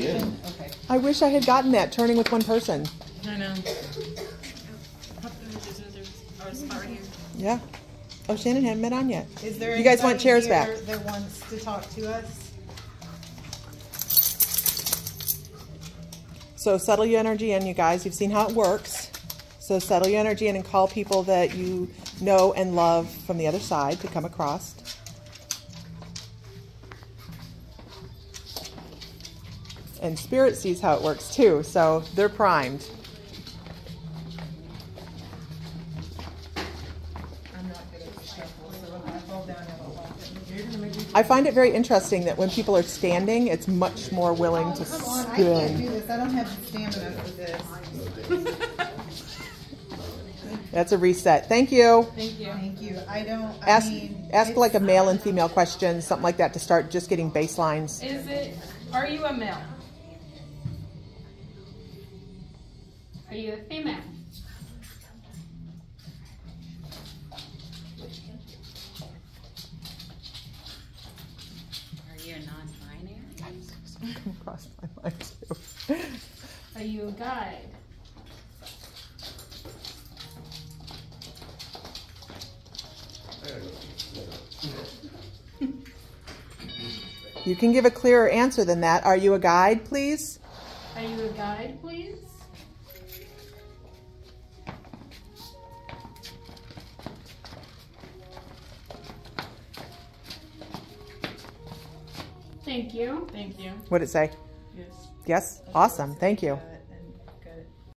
question? Okay. I wish I had gotten that turning with one person. I know. Oh, it's not right here. Yeah. Oh, Shannon hadn't met on yet. Is there You guys want chairs back? That wants to talk to us? So settle your energy in, you guys. You've seen how it works. So settle your energy in and call people that you know and love from the other side to come across. And Spirit sees how it works too, so they're primed. I'm not good at the shuffle, so if I fall down, I will walk it. I find it very interesting that when people are standing, it's much more willing to oh, Come on, I can't spin. do this. I don't have the stamina for this. That's a reset. Thank you. Thank you. Thank you. I don't, I Ask mean. ask like a male and female question, something like that to start just getting baselines. Is it, are you a male? Are you a female? Are you a non-binary? Come across my mind too. Are you a guide? You can give a clearer answer than that. Are you a guide, please? Are you a guide, please? Thank you. Thank you. What did it say? Yes. Yes? Awesome. Thank you.